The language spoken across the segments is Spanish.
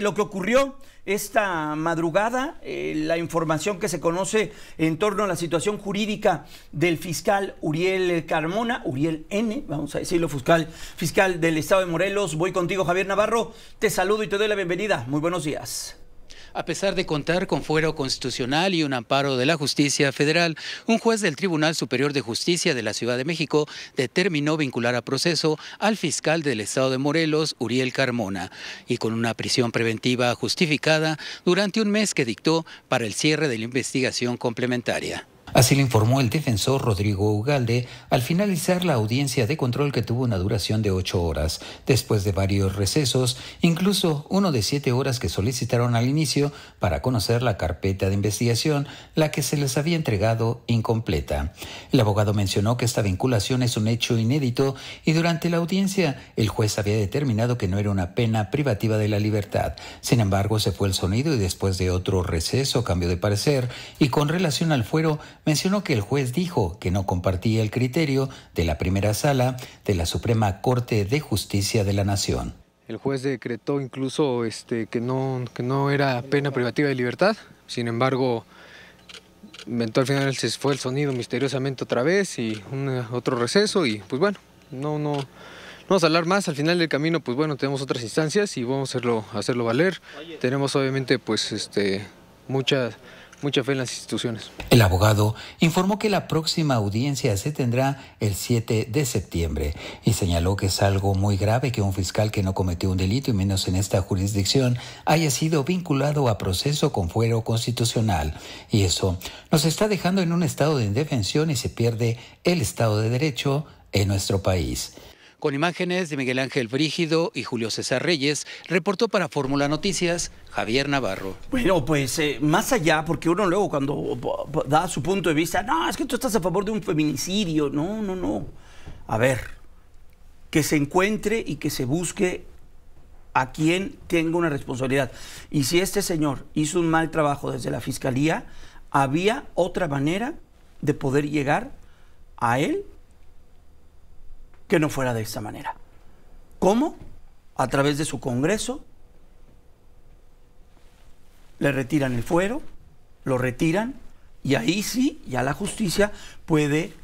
Lo que ocurrió esta madrugada, eh, la información que se conoce en torno a la situación jurídica del fiscal Uriel Carmona, Uriel N, vamos a decirlo, fiscal, fiscal del Estado de Morelos. Voy contigo, Javier Navarro. Te saludo y te doy la bienvenida. Muy buenos días. A pesar de contar con fuero constitucional y un amparo de la justicia federal, un juez del Tribunal Superior de Justicia de la Ciudad de México determinó vincular a proceso al fiscal del Estado de Morelos, Uriel Carmona, y con una prisión preventiva justificada durante un mes que dictó para el cierre de la investigación complementaria. Así lo informó el defensor Rodrigo Ugalde al finalizar la audiencia de control que tuvo una duración de ocho horas, después de varios recesos, incluso uno de siete horas que solicitaron al inicio para conocer la carpeta de investigación, la que se les había entregado incompleta. El abogado mencionó que esta vinculación es un hecho inédito y durante la audiencia el juez había determinado que no era una pena privativa de la libertad. Sin embargo, se fue el sonido y después de otro receso cambio de parecer y con relación al fuero mencionó que el juez dijo que no compartía el criterio de la primera sala de la Suprema Corte de Justicia de la Nación. El juez decretó incluso este, que, no, que no era pena privativa de libertad, sin embargo, inventó al final se fue el sonido misteriosamente otra vez y otro receso y pues bueno, no, no, no vamos a hablar más, al final del camino pues bueno, tenemos otras instancias y vamos a hacerlo, hacerlo valer. Tenemos obviamente pues este, muchas mucha fe en las instituciones. El abogado informó que la próxima audiencia se tendrá el 7 de septiembre y señaló que es algo muy grave que un fiscal que no cometió un delito y menos en esta jurisdicción haya sido vinculado a proceso con fuero constitucional. Y eso nos está dejando en un estado de indefensión y se pierde el Estado de Derecho en nuestro país. Con imágenes de Miguel Ángel Brígido y Julio César Reyes, reportó para Fórmula Noticias Javier Navarro. Bueno, pues eh, más allá, porque uno luego cuando da su punto de vista, no, es que tú estás a favor de un feminicidio. No, no, no. A ver, que se encuentre y que se busque a quien tenga una responsabilidad. Y si este señor hizo un mal trabajo desde la fiscalía, había otra manera de poder llegar a él que no fuera de esta manera. ¿Cómo? A través de su Congreso, le retiran el fuero, lo retiran y ahí sí, ya la justicia puede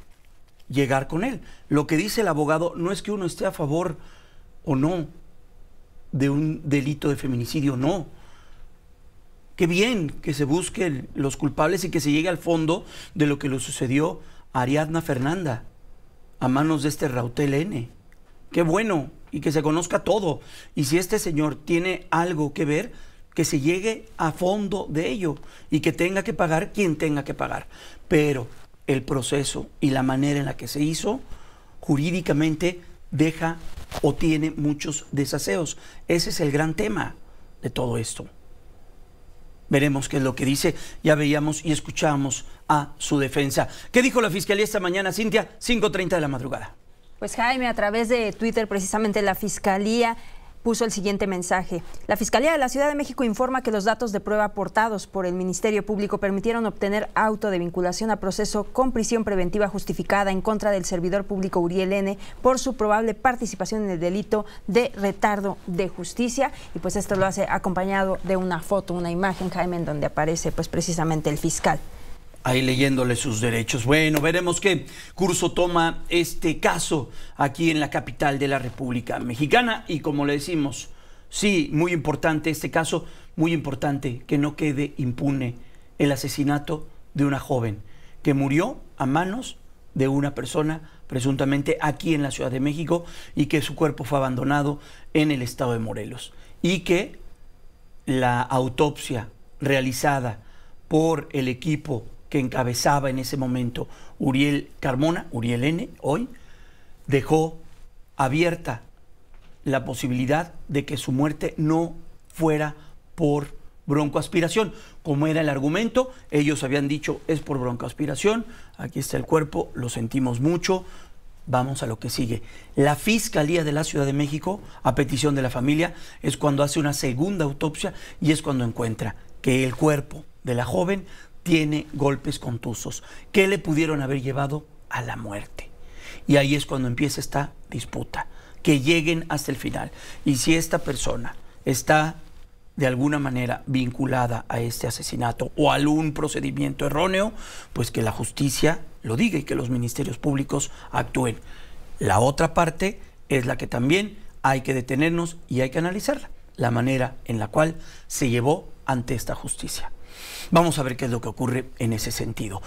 llegar con él. Lo que dice el abogado no es que uno esté a favor o no de un delito de feminicidio, no. Qué bien que se busquen los culpables y que se llegue al fondo de lo que le sucedió a Ariadna Fernanda a manos de este Rautel N. Qué bueno y que se conozca todo. Y si este señor tiene algo que ver, que se llegue a fondo de ello y que tenga que pagar quien tenga que pagar. Pero el proceso y la manera en la que se hizo jurídicamente deja o tiene muchos desaseos. Ese es el gran tema de todo esto. Veremos qué es lo que dice. Ya veíamos y escuchamos a su defensa. ¿Qué dijo la Fiscalía esta mañana, Cintia? 5.30 de la madrugada. Pues Jaime, a través de Twitter, precisamente la Fiscalía puso el siguiente mensaje. La Fiscalía de la Ciudad de México informa que los datos de prueba aportados por el Ministerio Público permitieron obtener auto de vinculación a proceso con prisión preventiva justificada en contra del servidor público Uriel N por su probable participación en el delito de retardo de justicia. Y pues esto lo hace acompañado de una foto, una imagen, Jaime, en donde aparece pues precisamente el fiscal ahí leyéndole sus derechos. Bueno, veremos qué curso toma este caso aquí en la capital de la República Mexicana y como le decimos, sí, muy importante este caso, muy importante que no quede impune el asesinato de una joven que murió a manos de una persona presuntamente aquí en la Ciudad de México y que su cuerpo fue abandonado en el estado de Morelos y que la autopsia realizada por el equipo que encabezaba en ese momento Uriel Carmona, Uriel N, hoy, dejó abierta la posibilidad de que su muerte no fuera por broncoaspiración. Como era el argumento, ellos habían dicho es por broncoaspiración, aquí está el cuerpo, lo sentimos mucho, vamos a lo que sigue. La Fiscalía de la Ciudad de México, a petición de la familia, es cuando hace una segunda autopsia y es cuando encuentra que el cuerpo de la joven tiene golpes contusos que le pudieron haber llevado a la muerte. Y ahí es cuando empieza esta disputa, que lleguen hasta el final. Y si esta persona está de alguna manera vinculada a este asesinato o a algún procedimiento erróneo, pues que la justicia lo diga y que los ministerios públicos actúen. La otra parte es la que también hay que detenernos y hay que analizarla, la manera en la cual se llevó ante esta justicia. Vamos a ver qué es lo que ocurre en ese sentido.